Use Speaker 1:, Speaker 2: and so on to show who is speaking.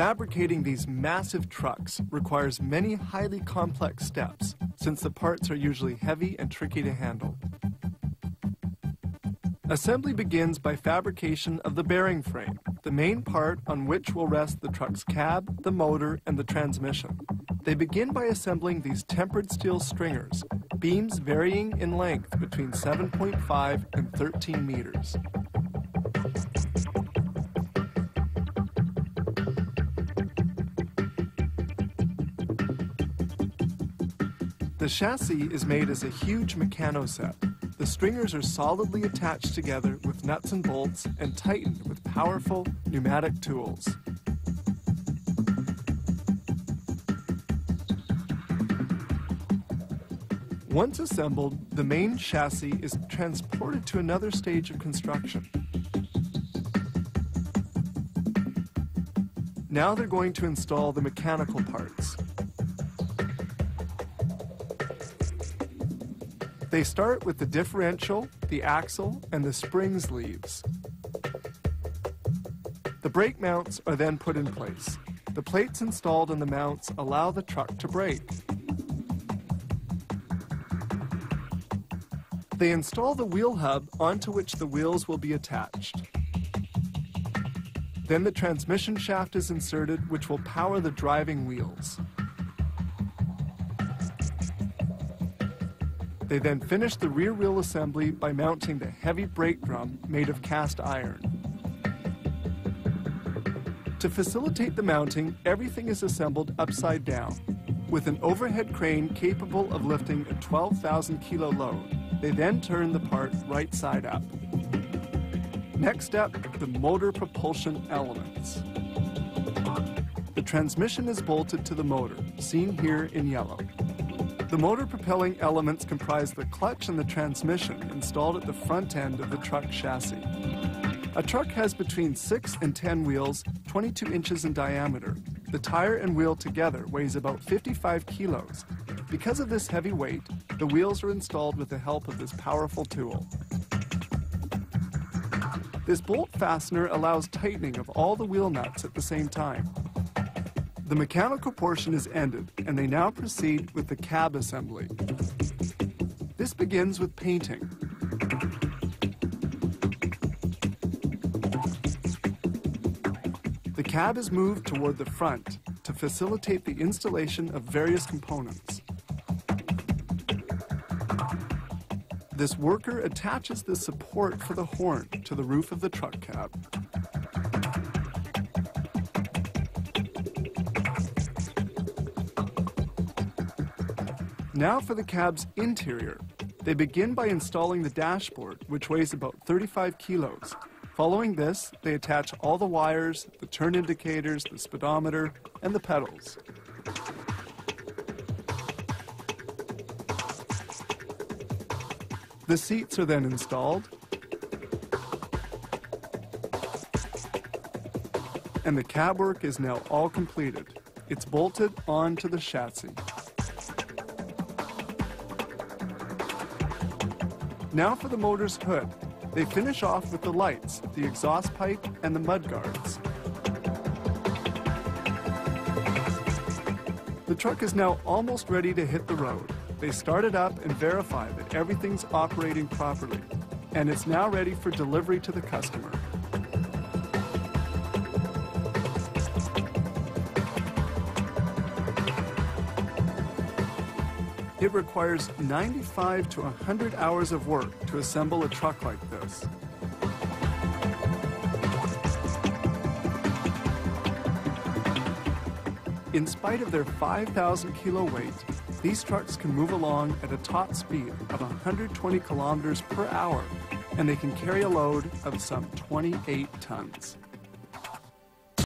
Speaker 1: Fabricating these massive trucks requires many highly complex steps since the parts are usually heavy and tricky to handle. Assembly begins by fabrication of the bearing frame, the main part on which will rest the truck's cab, the motor, and the transmission. They begin by assembling these tempered steel stringers, beams varying in length between 7.5 and 13 meters. The chassis is made as a huge Meccano set. The stringers are solidly attached together with nuts and bolts and tightened with powerful pneumatic tools. Once assembled, the main chassis is transported to another stage of construction. Now they're going to install the mechanical parts. They start with the differential, the axle, and the springs leaves. The brake mounts are then put in place. The plates installed in the mounts allow the truck to brake. They install the wheel hub onto which the wheels will be attached. Then the transmission shaft is inserted, which will power the driving wheels. They then finish the rear wheel assembly by mounting the heavy brake drum made of cast iron. To facilitate the mounting, everything is assembled upside down. With an overhead crane capable of lifting a 12,000 kilo load, they then turn the part right side up. Next up, the motor propulsion elements. The transmission is bolted to the motor, seen here in yellow. The motor propelling elements comprise the clutch and the transmission installed at the front end of the truck chassis. A truck has between 6 and 10 wheels, 22 inches in diameter. The tire and wheel together weighs about 55 kilos. Because of this heavy weight, the wheels are installed with the help of this powerful tool. This bolt fastener allows tightening of all the wheel nuts at the same time. The mechanical portion is ended, and they now proceed with the cab assembly. This begins with painting. The cab is moved toward the front to facilitate the installation of various components. This worker attaches the support for the horn to the roof of the truck cab. Now for the cab's interior. They begin by installing the dashboard, which weighs about 35 kilos. Following this, they attach all the wires, the turn indicators, the speedometer, and the pedals. The seats are then installed, and the cab work is now all completed. It's bolted onto the chassis. Now for the motor's hood. They finish off with the lights, the exhaust pipe, and the mud guards. The truck is now almost ready to hit the road. They start it up and verify that everything's operating properly, and it's now ready for delivery to the customer. It requires 95 to 100 hours of work to assemble a truck like this. In spite of their 5,000 kilo weight, these trucks can move along at a top speed of 120 kilometers per hour, and they can carry a load of some 28 tons.